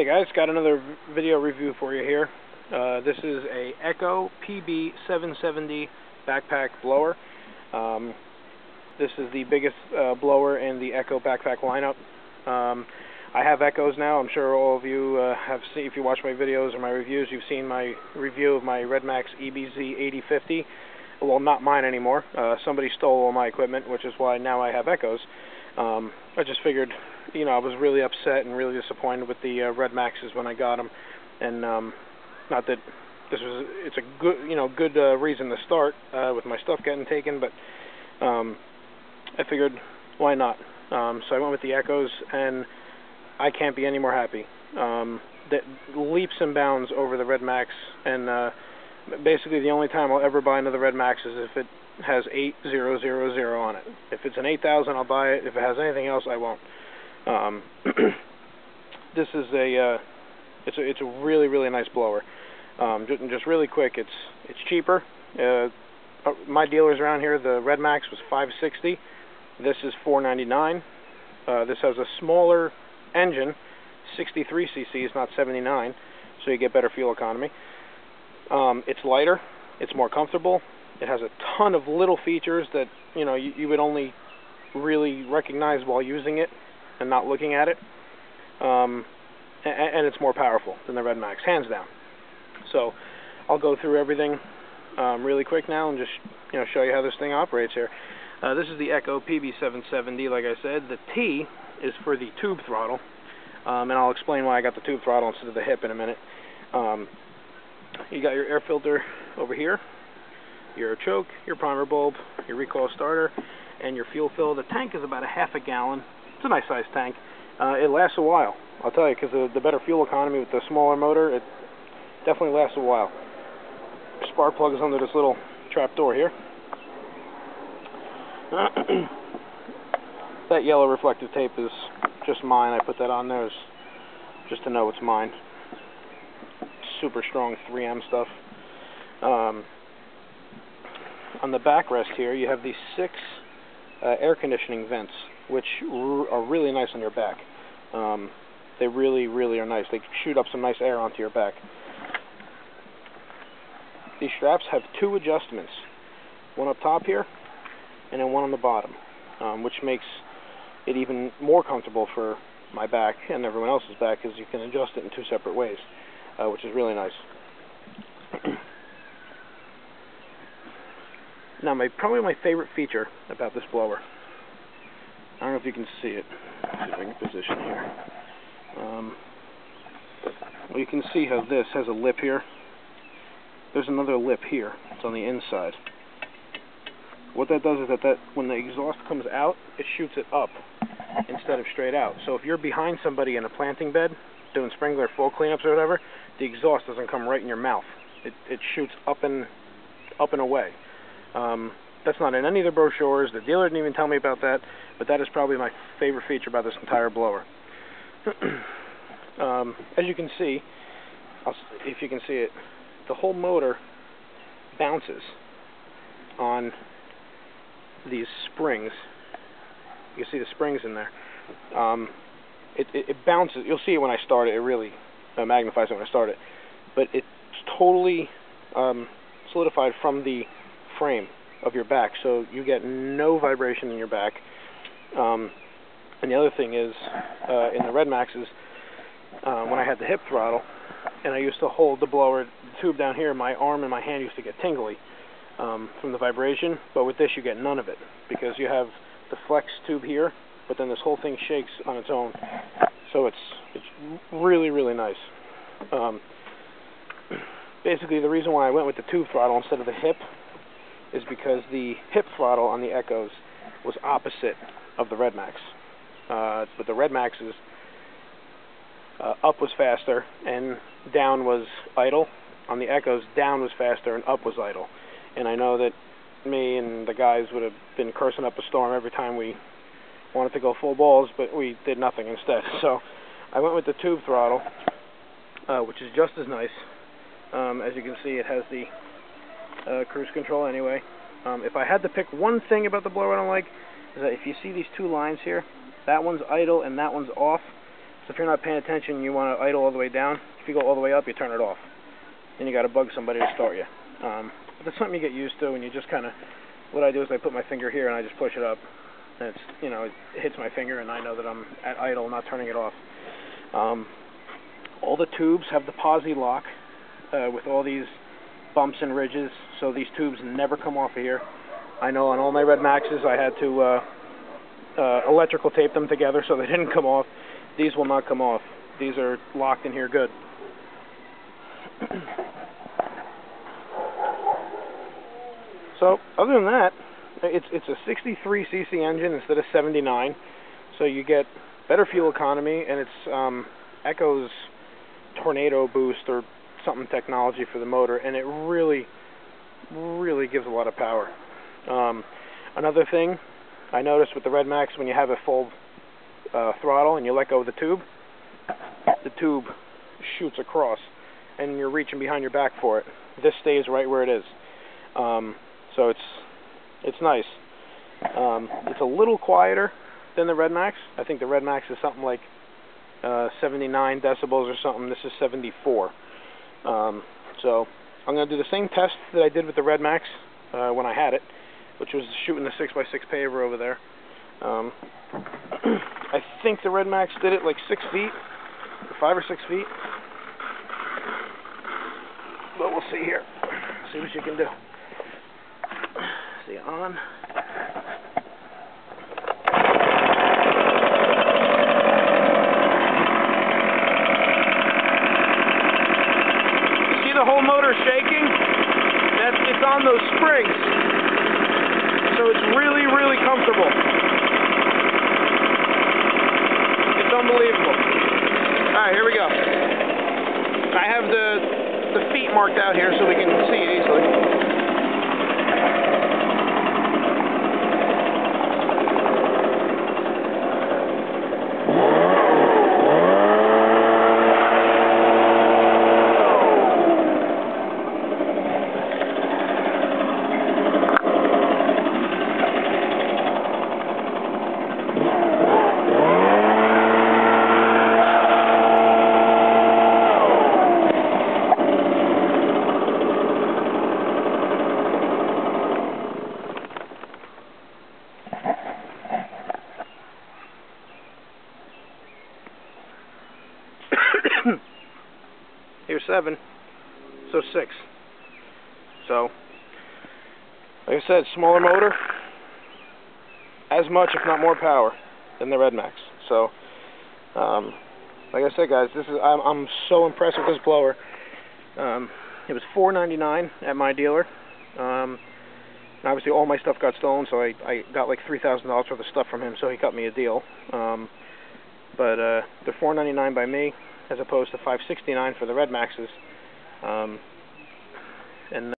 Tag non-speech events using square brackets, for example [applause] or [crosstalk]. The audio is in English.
Hey guys, got another video review for you here. Uh, this is a Echo PB770 backpack blower. Um, this is the biggest uh, blower in the Echo backpack lineup. Um, I have Echoes now. I'm sure all of you uh, have seen, if you watch my videos or my reviews, you've seen my review of my Redmax EBZ 8050. Well, not mine anymore. Uh, somebody stole all my equipment, which is why now I have Echoes. Um, I just figured you know, I was really upset and really disappointed with the uh, Red Maxes when I got them, and um, not that this was it's a good you know good uh, reason to start uh, with my stuff getting taken, but um, I figured why not? Um, so I went with the Echoes, and I can't be any more happy. Um, that leaps and bounds over the Red Max, and uh, basically the only time I'll ever buy another Red Max is if it has 8000 on it. If it's an 8000, I'll buy it. If it has anything else, I won't. Um, [clears throat] this is a uh, it's a it's a really really nice blower. Um, just, just really quick, it's it's cheaper. Uh, uh my dealers around here, the Red Max was 560. This is 499. Uh, this has a smaller engine, 63 cc's, not 79, so you get better fuel economy. Um, it's lighter, it's more comfortable. It has a ton of little features that you know you, you would only really recognize while using it and not looking at it. Um, and, and, it's more powerful than the Red Max, hands down. So I'll go through everything um, really quick now and just you know show you how this thing operates here. Uh, this is the Echo PB770, like I said. The T is for the tube throttle, um, and I'll explain why I got the tube throttle instead of the hip in a minute. Um, you got your air filter over here, your choke, your primer bulb, your recoil starter, and your fuel fill. The tank is about a half a gallon, it's a nice sized tank. Uh, it lasts a while, I'll tell you, because the, the better fuel economy with the smaller motor, it definitely lasts a while. Spark plug is under this little trap door here. [clears throat] that yellow reflective tape is just mine. I put that on there just to know it's mine. Super strong 3M stuff. Um, on the backrest here, you have these six uh, air conditioning vents which are really nice on your back. Um, they really, really are nice. They shoot up some nice air onto your back. These straps have two adjustments, one up top here, and then one on the bottom, um, which makes it even more comfortable for my back and everyone else's back because you can adjust it in two separate ways, uh, which is really nice. [clears throat] now, my probably my favorite feature about this blower I don't know if you can see it. Let's see if I can position here. Um, well, you can see how this has a lip here. There's another lip here. It's on the inside. What that does is that, that when the exhaust comes out, it shoots it up instead of straight out. So if you're behind somebody in a planting bed doing sprinkler full cleanups or whatever, the exhaust doesn't come right in your mouth. It, it shoots up and up and away. Um, that's not in any of the brochures. The dealer didn't even tell me about that, but that is probably my favorite feature about this entire blower. [clears throat] um, as you can see, I'll, if you can see it, the whole motor bounces on these springs. You see the springs in there. Um, it, it, it, bounces. You'll see it when I start it. It really uh, magnifies it when I start it. But it's totally um, solidified from the frame of your back, so you get no vibration in your back. Um, and the other thing is, uh, in the Red Maxes, uh, when I had the hip throttle, and I used to hold the blower tube down here, my arm and my hand used to get tingly um, from the vibration. But with this, you get none of it because you have the flex tube here, but then this whole thing shakes on its own. So it's it's really really nice. Um, [clears throat] basically, the reason why I went with the tube throttle instead of the hip is because the hip throttle on the Echoes was opposite of the Red Max. Uh, but the Red Max's uh, up was faster and down was idle. On the Echoes, down was faster and up was idle. And I know that me and the guys would have been cursing up a storm every time we wanted to go full balls, but we did nothing instead. [laughs] So I went with the tube throttle, uh, which is just as nice. Um, as you can see, it has the uh, cruise control anyway. Um, if I had to pick one thing about the blower I don't like, is that if you see these two lines here, that one's idle and that one's off. So if you're not paying attention, you want to idle all the way down. If you go all the way up, you turn it off. Then you got to bug somebody to start you. Um, but that's something you get used to, and you just kind of. What I do is I put my finger here and I just push it up, and it's you know it hits my finger, and I know that I'm at idle, not turning it off. Um, all the tubes have the posi lock uh, with all these bumps and ridges, so these tubes never come off of here. I know on all my Red Maxes I had to uh, uh, electrical tape them together so they [laughs] didn't come off. These will not come off. These are locked in here good. [clears throat] so other than that, it's it's a 63 cc engine instead of 79, so you get better fuel economy and it's um, Echo's tornado boost or something technology for the motor, and it really, really gives a lot of power. Um, another thing I noticed with the Red Max, when you have a full uh, throttle and you let go of the tube, the tube shoots across, and you're reaching behind your back for it. This stays right where it is. Um, so it's it's nice. Um, it's a little quieter than the Red Max. I think the Red Max is something like uh, 79 decibels or something. This is 74. Um, so I'm going to do the same test that I did with the Red Max uh, when I had it, which was shooting the 6x6 paver over there. Um, [clears throat] I think the Red Max did it like 6 feet, 5 or 6 feet. But we'll see here. See what you can do. See on. Motor shaking, that's, it's on those springs. So it's really, really comfortable. It's unbelievable. Alright, here we go. I have the, the feet marked out here so we can see easily. Seven. So six. So, like I said, smaller motor, as much, if not more power, than the Red Max. So, um, like I said, guys, this is I'm, I'm so impressed with this blower. Um, it was $4.99 at my dealer. Um, obviously, all my stuff got stolen, so I, I got like $3,000 worth of stuff from him, so he cut me a deal. Um, but uh, they're $4.99 by me as opposed to 569 for the Red Maxes. Um, and